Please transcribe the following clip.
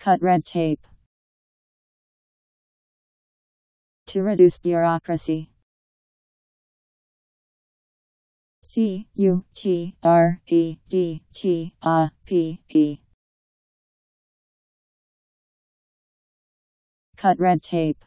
Cut red tape. To reduce bureaucracy. C U T R E D T A P E. Cut red tape.